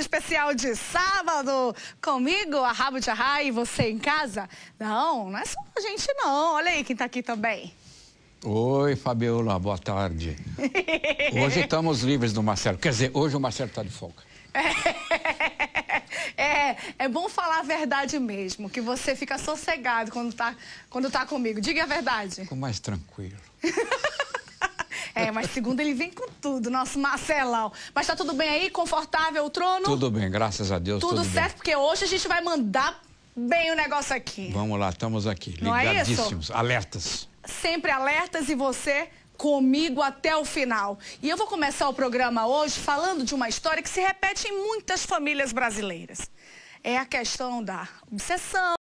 especial de sábado. Comigo, a Rabo de Arra e você em casa? Não, não é só a gente não. Olha aí quem tá aqui também. Oi, Fabiola, boa tarde. Hoje estamos livres do Marcelo. Quer dizer, hoje o Marcelo está de folga. É, é bom falar a verdade mesmo, que você fica sossegado quando tá, quando tá comigo. Diga a verdade. Fico mais tranquilo. É, mas segundo ele vem com tudo, nosso Marcelão. Mas tá tudo bem aí? Confortável o trono? Tudo bem, graças a Deus. Tudo, tudo certo, bem. porque hoje a gente vai mandar bem o negócio aqui. Vamos lá, estamos aqui, Não é ligadíssimos, alertas. Sempre alertas e você comigo até o final. E eu vou começar o programa hoje falando de uma história que se repete em muitas famílias brasileiras. É a questão da obsessão.